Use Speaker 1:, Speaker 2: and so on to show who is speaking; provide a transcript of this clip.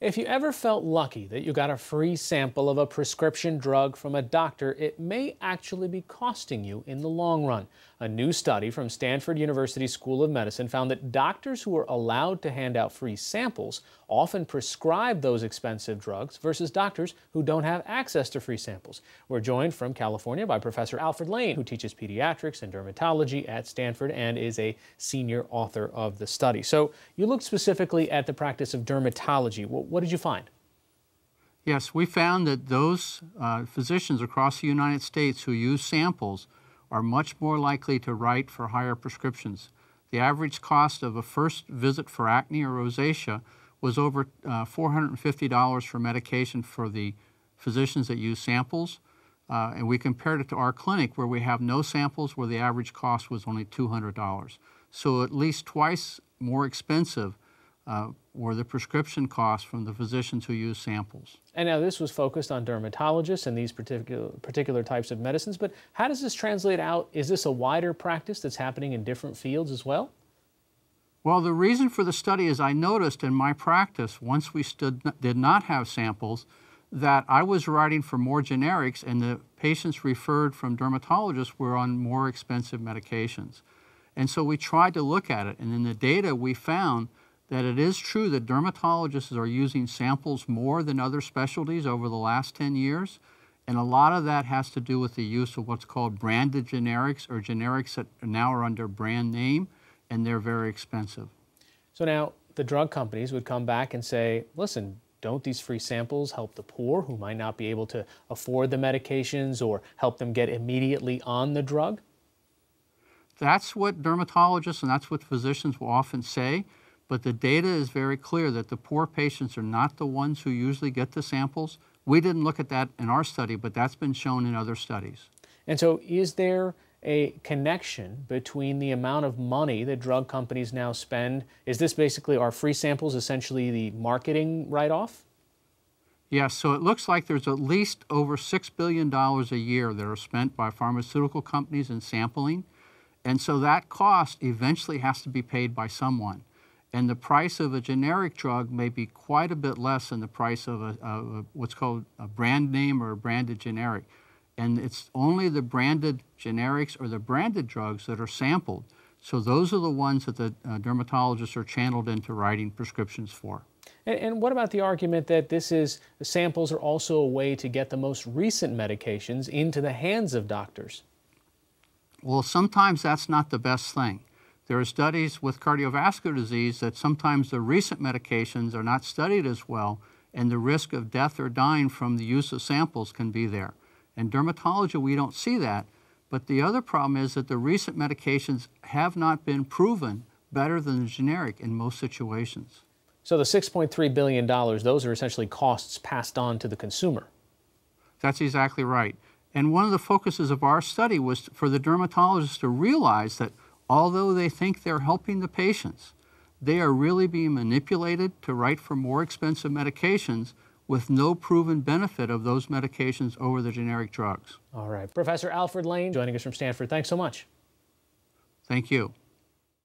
Speaker 1: If you ever felt lucky that you got a free sample of a prescription drug from a doctor, it may actually be costing you in the long run. A new study from Stanford University School of Medicine found that doctors who are allowed to hand out free samples often prescribe those expensive drugs versus doctors who don't have access to free samples. We're joined from California by Professor Alfred Lane, who teaches pediatrics and dermatology at Stanford and is a senior author of the study. So you looked specifically at the practice of dermatology. Did you find?
Speaker 2: Yes, we found that those uh, physicians across the United States who use samples are much more likely to write for higher prescriptions. The average cost of a first visit for acne or rosacea was over uh, $450 for medication for the physicians that use samples. Uh, and we compared it to our clinic where we have no samples where the average cost was only $200. So at least twice more expensive uh, or the prescription costs from the physicians who use samples.
Speaker 1: And now this was focused on dermatologists and these particular, particular types of medicines, but how does this translate out? Is this a wider practice that's happening in different fields as well?
Speaker 2: Well, the reason for the study is I noticed in my practice, once we stood, did not have samples, that I was writing for more generics and the patients referred from dermatologists were on more expensive medications. And so we tried to look at it, and in the data we found that it is true that dermatologists are using samples more than other specialties over the last 10 years. And a lot of that has to do with the use of what's called branded generics or generics that now are under brand name and they're very expensive.
Speaker 1: So now the drug companies would come back and say, listen, don't these free samples help the poor who might not be able to afford the medications or help them get immediately on the drug?
Speaker 2: That's what dermatologists and that's what physicians will often say. But the data is very clear that the poor patients are not the ones who usually get the samples. We didn't look at that in our study, but that's been shown in other studies.
Speaker 1: And so, is there a connection between the amount of money that drug companies now spend? Is this basically our free samples essentially the marketing write off?
Speaker 2: Yes, so it looks like there's at least over $6 billion a year that are spent by pharmaceutical companies in sampling. And so that cost eventually has to be paid by someone and the price of a generic drug may be quite a bit less than the price of, a, a, what's called a brand name or a branded generic. And it's only the branded generics or the branded drugs that are sampled. So those are the ones that the uh, dermatologists are channeled into writing prescriptions for.
Speaker 1: And, and, what about the argument that this is the samples are also a way to get the most recent medications into the hands of doctors?
Speaker 2: Well, sometimes that's not the best thing. There are studies with cardiovascular disease that sometimes the recent medications are not studied as well, and the risk of death or dying from the use of samples can be there. In dermatology, we don't see that, but the other problem is that the recent medications have not been proven better than the generic in most situations.
Speaker 1: So the $6.3 billion, those are essentially costs passed on to the consumer.
Speaker 2: That's exactly right. And one of the focuses of our study was for the dermatologists to realize that although they think they're helping the patients, they are really being manipulated to write for more expensive medications with no proven benefit of those medications over the generic drugs.
Speaker 1: All right. Professor Alfred Lane joining us from Stanford. Thanks so much.
Speaker 2: Thank you.